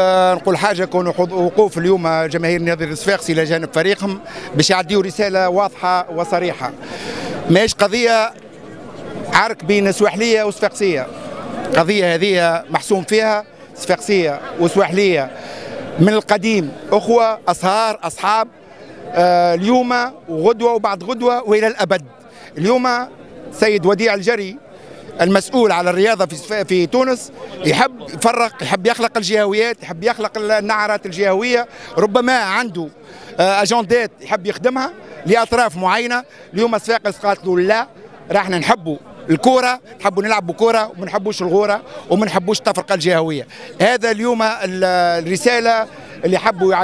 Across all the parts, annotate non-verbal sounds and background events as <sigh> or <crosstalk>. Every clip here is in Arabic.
نقول حاجة كون وقوف اليوم جماهير نادي الصفاقسي إلى جانب فريقهم باش يعديوا رسالة واضحة وصريحة. ماهيش قضية عرك بين سواحلية وصفاقسية قضية هذه محسوم فيها صفاقسية وسواحلية. من القديم أخوة أصهار أصحاب آه اليوم وغدوة وبعد غدوة وإلى الأبد. اليوم سيد وديع الجري المسؤول على الرياضة في, في تونس يحب يفرق يحب يخلق الجهويات يحب يخلق النعرات الجهوية. ربما عنده أجندات يحب يخدمها لأطراف معينة. اليوم قالت له لا راح نحبوا الكورة نحبوا نلعبوا كورة وما نحبوش الغورة وما نحبوش التفرقه الجهوية. هذا اليوم الرسالة اللي حبوا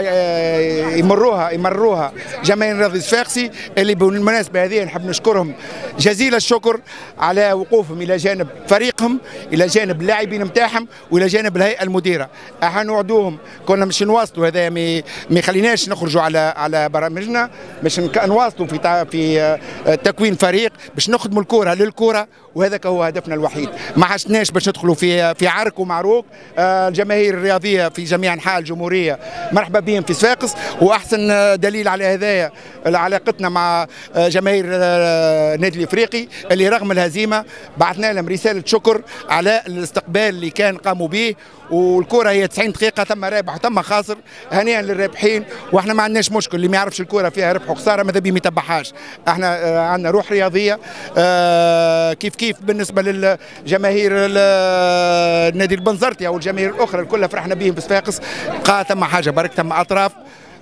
يمروها يمروها. جماهير الرياضي الصفاقسي اللي بالمناسبة هذه نحب نشكرهم. جزيل الشكر على وقوفهم إلى جانب فريقهم إلى جانب اللاعبين نتاعهم وإلى جانب الهيئة المديرة. إحنا نوعدوهم. كنا مش نواصلوا هذا ما يخليناش نخرجوا على على برامجنا. باش نواصلوا في في تكوين فريق باش نخدموا الكره للكره وهذاك هو هدفنا الوحيد. ما عشناش باش ندخلوا في في عرك ومعروك الجماهير الرياضية في جميع أنحاء الجمهورية مرحبا بهم في صفاقس وأحسن دليل على هذايا علاقتنا مع جماهير النادي الإفريقي اللي رغم الهزيمة بعثنا لهم رسالة شكر على الاستقبال اللي كان قاموا به. والكرة هي 90 دقيقة تم رابح وتم خاسر هنيئا للرابحين. وإحنا ما عندناش مشكل اللي ما يعرفش الكرة فيها ربح وخسارة ماذا بيه ما يتبعهاش. إحنا عندنا روح رياضية. كيف كيف بالنسبة للجماهير النادي البنزرتي أو الجماهير الأخرى كلها فرحنا بهم في صفاقس تم حاجة برك تم أطراف.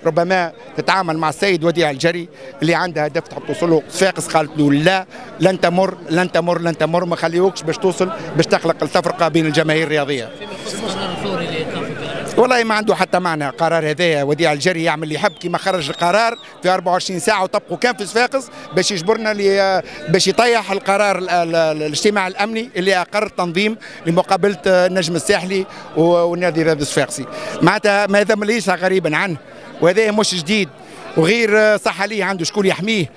ربما تتعامل مع السيد وديع الجري اللي عنده هدف تحب توصل له صفاقس قالت له لا لن تمر لن تمر لن تمر. ما خليوكش باش توصل باش تخلق التفرقه بين الجماهير الرياضية. والله ما عنده حتى معنى. قرار هذايا وديع الجري يعمل اللي يحب. كيما خرج القرار في 24 ساعة وطبقوا كان في صفاقس باش يجبرنا باش يطيح القرار الاجتماع الأمني اللي أقر التنظيم لمقابلة النجم الساحلي والنادي الرياضي الصفاقسي. معناتها ما هذا ليس غريبا عنه. وهذا مش جديد. وغير صح عليه عنده شكون يحميه.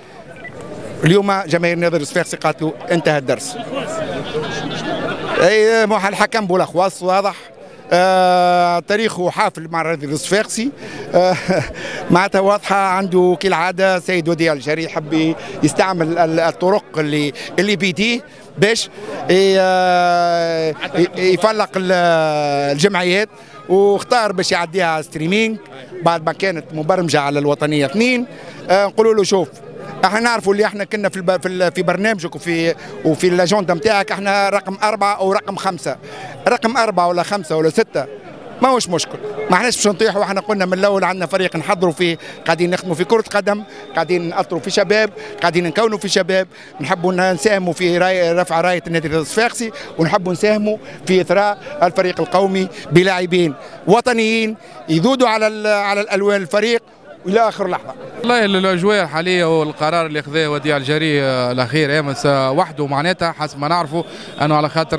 اليوم جماهير النادي الصفاقسي قالت له انتهى الدرس. أي الحكم بولاخواص واضح. آه تاريخه حافل مع الرياضي الصفاقسي. آه <laughs> معناتها واضحة عنده كالعادة سيد وديع الجري يحب يستعمل الطرق اللي اللي بيديه باش آه يفلق الجمعيات واختار باش يعديها ستريمينج بعد ما كانت مبرمجة على الوطنية اثنين آه نقولوا له شوف. إحنا نعرفوا اللي إحنا كنا في في في برنامجك وفي وفي الأجندة نتاعك إحنا رقم أربعة أو رقم خمسة. رقم أربعة ولا خمسة ولا ستة ما هوش مشكل. ما احناش باش نطيحوا. إحنا قلنا من الأول عندنا فريق نحضروا فيه. قاعدين نخدموا في كرة قدم قاعدين نأطروا في شباب قاعدين نكونوا في شباب. نحبوا نساهموا في راي رفع راية النادي الصفاقسي ونحبوا نساهموا في إثراء الفريق القومي بلاعبين وطنيين يذودوا على على الألوان الفريق والى آخر لحظة. والله الأجواء الحالية والقرار اللي خذاه وديع الجري الأخير امس وحده معناتها حسب ما نعرفوا انه على خاطر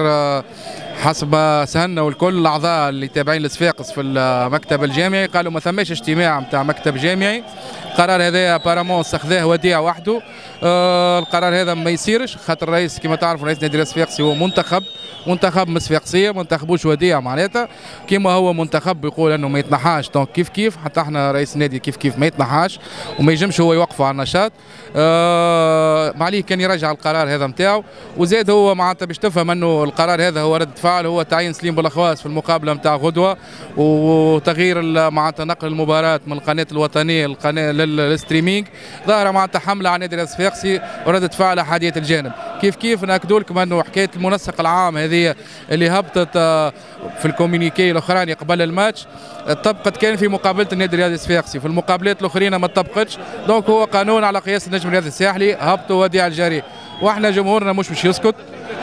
حسب سهلنا والكل الأعضاء اللي تابعين لصفاقس في المكتب الجامعي قالوا ما ثماش اجتماع نتاع مكتب جامعي. القرار هذا purement اتخذاه وديع وحده. آه القرار هذا ما يصيرش خاطر الرئيس كما تعرف رئيس نادي الصفاقسي هو منتخب منتخب من صفاقسية ما انتخبوش وديع معناتها. كيما هو منتخب يقول إنه ما يتنحاش donc كيف كيف؟ حتى إحنا رئيس النادي كيف كيف ما يتنحاش وما يجمش هو يوقفه على النشاط. آه ما عليه كان يرجع القرار هذا نتاعو وزاد هو معناتها باش تفهم إنه القرار هذا هو رد فعل هو تعيين سليم بلخواس في المقابلة نتاع غدوة وتغيير معناتها نقل المباراة من القناة الوطنية للقناه لل streaming ظاهرة معناتها حملة على نادي الصفاقسي وردة فعل أحادية الجانب. كيف كيف نأكدوا لكم أنه حكاية المنسق العام هذه اللي هبطت في ال communiqué الاخراني قبل الماتش طبقت كان في مقابلة النادي الرياضي الصفاقسي في المقابلات الأخرين ما طبقتش. donc هو قانون على قياس النجم الرياضي الساحلي هبطوا وديع الجري وإحنا جمهورنا مش باش يسكت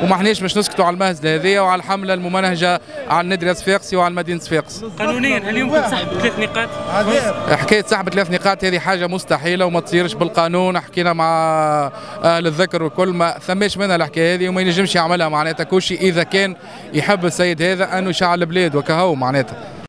وما احناش باش نسكتوا على المهزلة هذه وعلى الحملة الممنهجة على النادي الصفاقسي وعلى مدينة صفاقس. قانونيا هل يمكن سحب ثلاث نقاط؟ حكايه سحب ثلاث نقاط هذه حاجة مستحيلة وما تصيرش بالقانون حكينا مع أهل الذكر والكل ما ثماش منها الحكاية هذه وما ينجمش يعملها معناتها كل شيء إذا كان يحب السيد هذا انه يشعل البلاد وكهو معناتها.